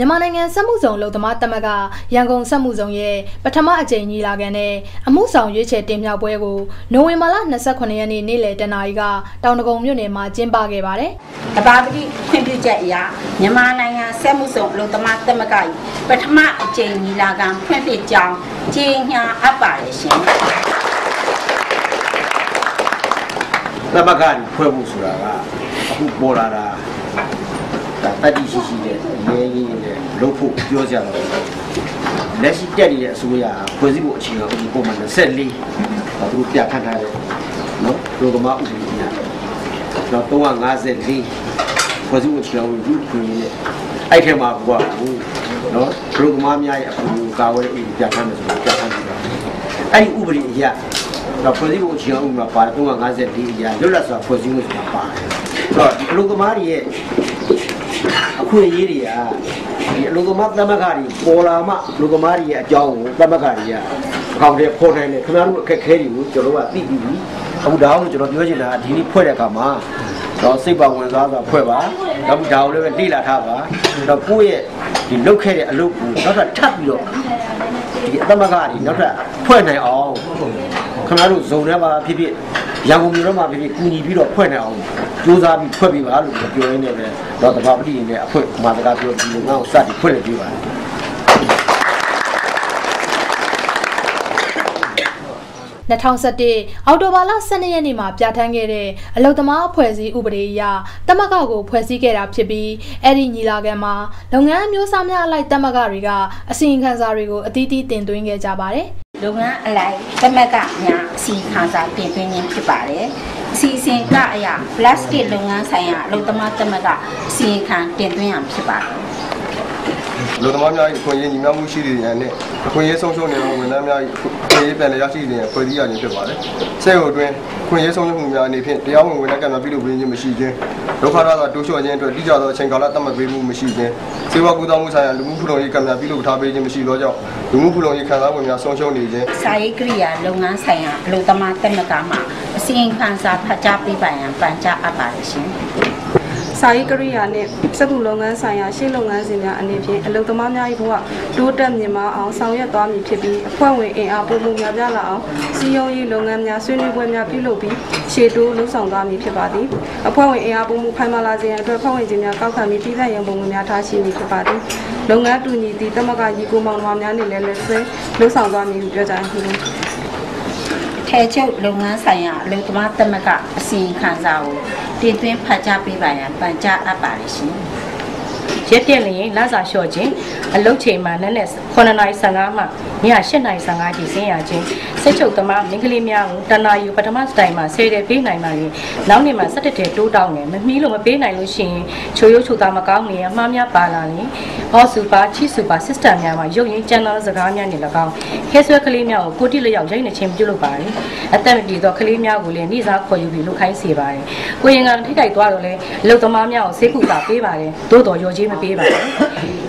မြန်မာနိုင်ငံစက်မှုဆောင်လုံသမားတက်မကရန်ကုန်စက်မှုဆောင်ရဲ့ပထမအကြိမ်ညီလာခံနဲ့အမှုဆောင်ရွေးချယ်တင်မြှောက်ပွဲကိုနိုဝင်ဘာလ28ရက်နေ့နေ့လယ်တနာရီကတောင်တကုံမြို့နယ်မှာကျင်းပခဲ့ပါတယ်။တဘာပတိခွင့်ပြုချက်အရမြန်မာနိုင်ငံစက်မှုဆောင်လုံသမားတက်မကပထမအကြိမ်ညီလာခံဖွင့်လှစ်ကြောင်းကြေညာအပ်ပါတယ်ရှင်။သမဂ္ဂကြီးဖွဲ့ဖို့ဆိုတာကအခုပေါ်လာတာ ဒါတတိရှိရှိနဲ့ရဲရင်းနဲ့လုပ်ဖို့ပြောကြတော့လက်ရှိတက်နေတဲ့အစိုးရဖွဲ့စည်းဖို့အခြေခံဥပဒေပုံမှန်24ဒါသူတို့ပြခန့်ထားတယ်နော်ဒုက္ကမဥပဒေညာတော့354ဖွဲ့စည်းဖို့အခြေခံဥပဒေကိုအဲ့ထဲမှာကွာဟိုနော်ဒုက္ကမများရဲ့အကူကာဝယ်ဥပဒေပြခန့်မယ်ဆိုတော့ပြခန့်ပြီးတော့အဲ့ဒီဥပဒေအရာတော့ဖွဲ့စည်းဖို့အခြေခံဥပဒေမှာပါတယ်354အရာလွတ်လပ်စွာဖွဲ့စည်းဖို့ဆိုတာပါတယ်ဆိုတော့ဒီအလုပ်သမားတွေရဲ့ အခွင့်အရေးတွေကဒီအလုပ်သမားသမဂ္ဂတွေပေါ်လာမှအလုပ်သမားတွေရဲ့အကြောင်းကိုသမဂ္ဂတွေကအကောင့်တွေဖော်နိုင်တယ်ခင်ဗျားတို့အခက်အခဲတွေကိုကျွန်တော်တို့ကသိပြီးပြီအခုဒါအောင်ကျွန်တော်ပြောချင်တာဒီနေ့ဖွဲ့တဲ့အခါမှာတော့စိတ်ပါဝင်စားစွာဖွဲ့ပါနောက်ပြီးဒါကိုလည်းလေ့လာထားပါတော့ကိုယ့်ရဲ့ဒီလုပ်ခဲ့တဲ့အလုပ်ကိုနောက်ထပ်ထပ်ပြီးတော့ဒီအသမဂ္ဂတွေနောက်ထပ်ဖွဲ့နိုင်အောင် ခင်ဗျားတို့ဇုံထဲမှာဖြစ်ဖြစ်ရန်ကုန်မြို့ထဲမှာဖြစ်ဖြစ်ကူညီပြီးတော့ဖွဲ့နိုင်အောင်စူးစမ်းပြီးဖွဲ့ပြီးပါလို့ပြောရင်းနဲ့ပဲတော့တဘာပတိနေနဲ့အဖွဲ့မာတကာပြောပြီးငါ့ကိုစတင်ဖွဲ့နေပြပါတယ်2011အောက်တိုဘာလ12ရက်နေ့မှာပြဋ္ဌာန်းခဲ့တဲ့အလုံသမားအဖွဲ့အစည်းဥပဒေအရတမကကိုဖွဲ့စည်းခဲ့တာဖြစ်ပြီးအဲ့ဒီညီလာခံမှာလုပ်ငန်းမျိုးစားများအလိုက်တမကတွေကအစီရင်ခံစာတွေကိုအသီးသီးတင်သွင်းခဲ့ကြပါတယ်။ လုပ်ငန်းအလိုက်တမကများအစီရင်ခံစာတင်သွင်းခြင်းဖြစ်ပါတယ်။အစီအစဉ်ကအရာပလတ်စတစ်လုပ်ငန်းဆိုင်ရာအလုံသမားတမကအစီရင်ခံတင်သွင်းရဖြစ်ပါတယ်။လူသမားများ၏အခွင့်အရေးညီမျှမှုရှိတဲ့ရန်နဲ့အခွင့်အရေးဆုံးရှုံးနေတဲ့ဝန်ထမ်းများ၏အခွင့်အရေးပြန်လည်ရရှိနေတဲ့ဖွဲ့စည်းရခြင်းဖြစ်ပါတယ်။ဆက်ရုံအတွင်းအခွင့်အရေးဆုံးရှုံးမှုများအနေဖြင့်တရားဝင်ဝန်ထမ်းကံများပြုလုပ်ပေးခြင်းမရှိခြင်း ဒုက္ခရသောတိုးလျှော့ခြင်းအတွက်တိကျသောအချိန်ကာလသတ်မှတ်ပေးမှုမရှိခြင်းစေဝါကူတောင်းမှုဆိုင်ရာလူမှုဖူလုံရေးကံများပြုလုပ်ထားပေးခြင်းမရှိသောကြောင့်လူမှုဖူလုံရေးခံစားဝင်များဆုံးရှုံးနေခြင်းစာရေးကိရိယာလုပ်ငန်းဆိုင်ရာအလုပ်သမားတက်မကမှအစီရင်ခံစာဖတ်ကြားပေးပါရန်ပန်ကြားအပ်ပါတယ်ရှင်။ စာရေးကရိယာနှင့်စက်မှုလုပ်ငန်းဆိုင်ရာရှေ့လုပ်ငန်းစဉ်များအနေဖြင့်အလုပ်သမားများ၏ဘဝတိုးတက်မြင့်မားအောင်ဆောင်ရွက်သွားမည်ဖြစ်ပြီးအဖွဲ့ဝင်အင်အားပိုမိုများပြားလာအောင်စီယုံရေးလုပ်ငန်းများဆွေးနွေးပွဲများပြုလုပ်ပြီးရှေ့တိုးလှုပ်ဆောင်သွားမည်ဖြစ်ပါသည်အဖွဲ့ဝင်အင်အားပိုမိုခိုင်မာလာစေရန်အတွက်အဖွဲ့ဝင်ချင်းများကောက်ခံပြီးပြည်သက်ရုံပုံများထားရှိမည်ဖြစ်ပါသည်လုပ်ငန်းတူညီသည့်တမကရီကိုမောင်နှမများနှင့်လည်းလက်ဆွဲလှုပ်ဆောင်သွားမည်ဟုပြောကြားရှိသည်ထဲချုပ်လုပ်ငန်းဆိုင်ရာအလုပ်သမားသမဂ္ဂအစီရင်ခံစာကို တင်သွင်းဖတ်ကြားပေးပါရန်ပန်ကြားအပ်ပါတယ်ရှင်။ ရက်ပြက်လျင်လစာလျှော့ခြင်းအလုတ်ချိန်မှာနက်နက်9:55မှည8:55ထိဆင်းရခြင်းစိတ်ချုပ်သမားမိန်းကလေးများကိုတနာယူပထမစတိုင်မှာဆယ်တယ်ပေးနိုင်ပါလေနောက်နေ့မှာ17တယ်တိုးတောင်းတယ်မမီးလို့မပေးနိုင်လို့ရှိရင်ချိုးရိုးချိုးသားမကောင်းနေအမှားများပါလာရင်ဟောစူပါချီစူပါစစ္စတမ်များမှာရုပ်ရင်းကျန်သောစကားများနဲ့၎င်းဟဲဆွဲကလေးများကိုကိုတိလျောက်ရိုက်နေခြင်းပြုလုပ်ပါတယ်အသက်မပြည့်သောကလေးများကိုလည်းနေစားခေါ်ယူပြီးလုပ်ခိုင်းစေပါတယ်ကိုရင်ကထိခိုက်သွားတော့လဲလုံသမားများကိုဆေးကုတာပေးပါတယ်သို့တော်ရောကြီးမပေးပါဘူး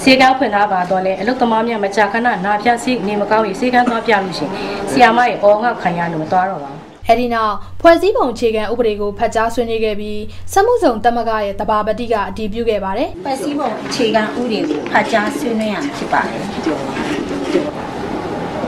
။စေကန်းဖွင့်ထားပါတော့လေအလုတ်သမားများမကြာခဏနာပြစီနေမကောင်းရင်စေကန်းသွားပြလို့ရှင်။ဆီယာမရဲ့အော်ငါခံရလို့မသွားတော့ပါဘူး။အဲဒီနောက်ဖွဲ့စည်းပုံအခြေခံဥပဒေကိုဖတ်ကြားဆွေးနွေးခဲ့ပြီးစမှုစုံတမကရဲ့တဘာပတိကအတည်ပြုခဲ့ပါတယ်။ဖွဲ့စည်းပုံအခြေခံဥပဒေကိုဖတ်ကြားဆွေးနွေးရမှာဖြစ်ပါတယ်။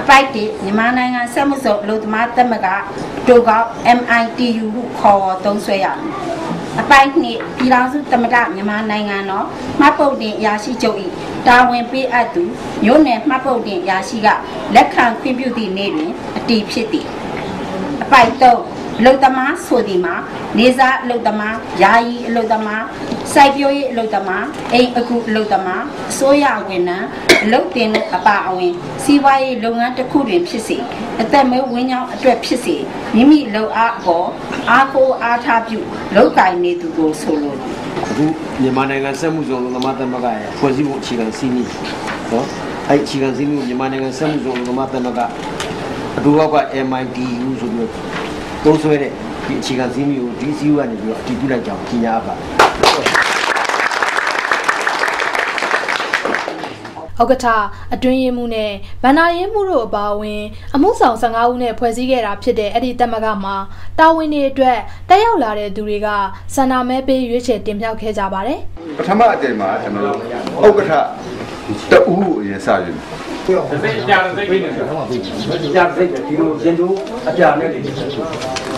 အပိုက်တီမြန်မာနိုင်ငံစက်မှုစုံအလို့သမားတက်မကတိုကောက် MITU ဟုခေါ်သုံးဆွဲရမယ် အပိုင်းနှစ်ပြည်ထောင်စုသမ္မတမြန်မာနိုင်ငံတော်မှတ်ပုတ်တင်ရာရှိချုပ်၏တာဝန်ပေးအပ်သူမြို့နယ်မှတ်ပုတ်တင်ရာရှိကလက်ခံခွင့်ပြုသည့်နေ့တွင်အတည်ဖြစ်သည်အပိုက်သုံးအလုတ်သမားဆိုဒီမှာနေစားအလုတ်သမားယာယီအလုတ်သမား စိုက်ပျိုးရေးအလုတ်သမားအိမ်အခုအလုတ်သမားအစိုးရဝန်ထမ်းအလုတ်တင်အပါအဝင်စီးပွားရေးလုပ်ငန်းတစ်ခုတွင်ဖြစ်စေအသက်မွေးဝင်းကြောင်းအတွက်ဖြစ်စေမိမိလုံအားအပေါ်အားကိုအားထားပြုလောက်ကင်နေသူကိုဆိုလိုတယ်အခုမြန်မာနိုင်ငံစက်မှုဇုံလုံးသမားသမဂ္ဂရဲ့ဖွဲ့စည်းပုံအခြေခံစည်းမျဉ်းနော်အဲ့အခြေခံစည်းမျဉ်းမြန်မာနိုင်ငံစက်မှုဇုံလုံးသမားသမဂ္ဂအတူအောက်က MITU ဆိုပြီးသုံးဆွဲတဲ့ ဒီအခြေခံစည်းမျဉ်းကိုဒီစည်းဝါးနေပြီးတော့အတည်ပြုလိုက်ကြအောင်ကြီးညာပါဥက္ကဋ္ဌအတွင်းရေးမှူးနဲ့ဗန္နာရေးမှူးတို့အပါအဝင် အမှုဆောင်15ဦးနဲ့ဖွဲ့စည်းခဲ့တာဖြစ်တဲ့အဲ့ဒီတက်မကမှာတာဝန်တွေအတွက်တက်ရောက်လာတဲ့သူတွေကဆန္ဒမဲပေးရွေးချယ်တင်ပြခဲ့ကြပါတယ်ပထမအကြိမ်မှာကျွန်တော်တို့ဥက္ကဋ္ဌတအူးအရင်စယူကြာစိတ်ပဲဒီလိုရင်တို့အပြာနဲ့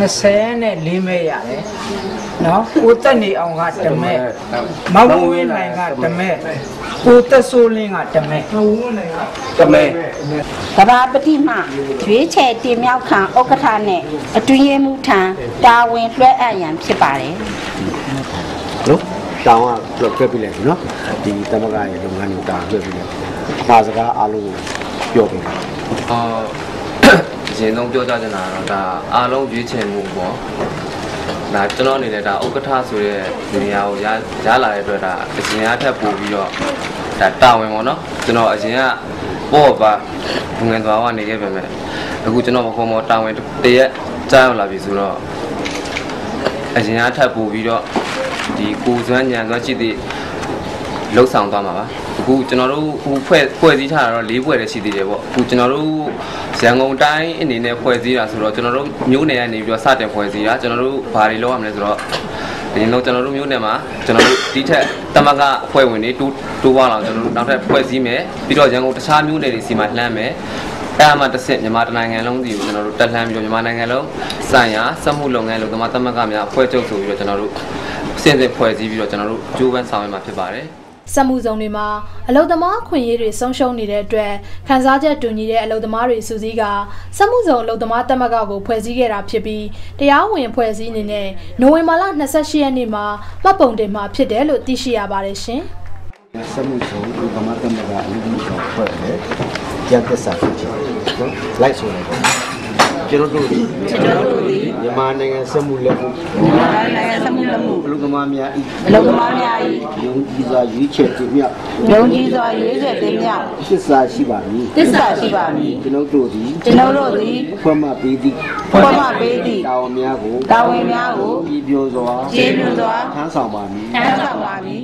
24မဲရတယ်နော်ကိုတက်နေအောင်ကတမဲမောင်ဝင်းနိုင်ကတမဲကိုတက်ဆိုးလင်းကတမဲတမဲကဘာပတိမှရွေးချယ်တင်မြောက်ခံဥက္ကဋ္ဌနဲ့အတွင်းရေးမှူးထံတာဝန်လွှဲအပ်ရန်ဖြစ်ပါတယ်နော်တောင်းကလွတ်ခဲ့ပြီလေနော်ဒီတမကရဲ့လုပ်ငန်းကိုတာလွတ်ပြီလေပါစကားအားလုံးကိုပြောပြပါအော်အ ရင်ဆုံးပြောကြချင်တာကတော့ဒါအားလုံးရွေးချယ်မှုပေါ့ဒါကျွန်တော်အနေနဲ့ဒါဥက္ကဋ္ဌဆိုတဲ့နေရာကိုရရလာတဲ့အတွက်ဒါအရင်အထက်ပို့ပြီးတော့ဒါတာဝန်ပေါ့နော်ကျွန်တော်အရင်ကပေါ့ပါငွေသွားကနေခဲ့ပြန်မယ်အခုကျွန်တော်မခေါ်မတာဝန်တရက်ကြားရောက်လာပြီဆိုတော့အရင်အထက်ပို့ပြီးတော့ဒီကိုစွမ်းညံစွမ်းရှိသည့်လှုပ်ဆောင်သွားမှာပါ အခုကျွန်တော်တို့အခုဖွဲ့ဖွဲ့စည်းထားတာတော့၄ဖွဲ့တည်းရှိသေးတယ်ပေါ့အခုကျွန်တော်တို့ရန်ကုန်တိုင်းအနေနဲ့ဖွဲ့စည်းတာဆိုတော့ကျွန်တော်တို့မြို့နယ်ကနေပြီးတော့စတင်ဖွဲ့စည်းတာကျွန်တော်တို့ဘာတွေလုပ်ရမလဲဆိုတော့ဒီလိုကျွန်တော်တို့မြို့နယ်မှာကျွန်တော်တို့ဒီထက်တမကဖွဲ့ဝင်တွေတူတူပါအောင်ကျွန်တော်တို့နောက်ထပ်ဖွဲ့စည်းမယ်ပြီးတော့ရန်ကုန်တခြားမြို့နယ်တွေစီမှာလှမ်းမယ်အဲ့အမှတစ်ဆင့်မြန်မာတိုင်းနိုင်ငံလုံးစီကိုကျွန်တော်တို့တက်လှမ်းပြီးတော့မြန်မာနိုင်ငံလုံးဆိုင်ရာစက်မှုလုပ်ငန်းလုပ်သမားတမကများဖွဲ့ချုပ်ဆိုပြီးတော့ကျွန်တော်တို့စင်စစ်ဖွဲ့စည်းပြီးတော့ကျွန်တော်တို့ကြိုးပမ်းဆောင်ရွက်မှာဖြစ်ပါတယ် စက်မှုဇုံတွေမှာအလုံသမားခွင့်ရေးတွေဆုံးရှုံးနေတဲ့အတွက်ခန်းစားချက်တူညီတဲ့အလုံသမားတွေစုစည်းကစက်မှုဇုံအလုံသမားတက်မကကိုဖွဲ့စည်းခဲ့တာဖြစ်ပြီးတရားဝင်ဖွဲ့စည်းအနေနဲ့နိုဝင်ဘာလ28ရက်နေ့မှာမှတ်ပုံတင်မှာဖြစ်တယ်လို့သိရှိရပါတယ်ရှင်။စမှုဆုံးဒီကမ္ဘာတမကအလူကြီးဆောင်ဖွဲ့တယ်ကျန်သက်စာဖြစ်ချင်နော်လိုက်ဆိုလိုက်ပေါ့ ကျွန်တော်တို့ကျွန်တော်တို့မြန်မာနိုင်ငံစမှုလက်မှုမြန်မာနိုင်ငံစမှုလက်မှုအလူသမားများဤအလုပ်သမားများ၏ယုံကြည်စွာရွေးချယ်တင်မြတ်ယုံကြည်စွာရွေးချယ်တင်မြောက်သစ္စာရှိပါမည်သစ္စာရှိပါမည်ကျွန်တော်တို့သည်ကျွန်တော်တို့သည်ဖွင့်မပေးသည့်ဖွင့်မပေးသည့်တာဝန်များကိုတာဝန်များကိုပြည်ပြောစွာကျေးဇူးစွာထမ်းဆောင်ပါမည်ထမ်းဆောင်ပါမည်